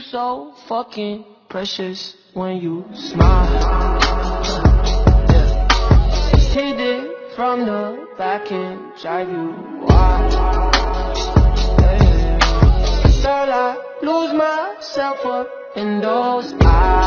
You so fucking precious when you smile. Yeah. Hit it from the back and drive you wild. Yeah. Girl, I lose myself up in those eyes.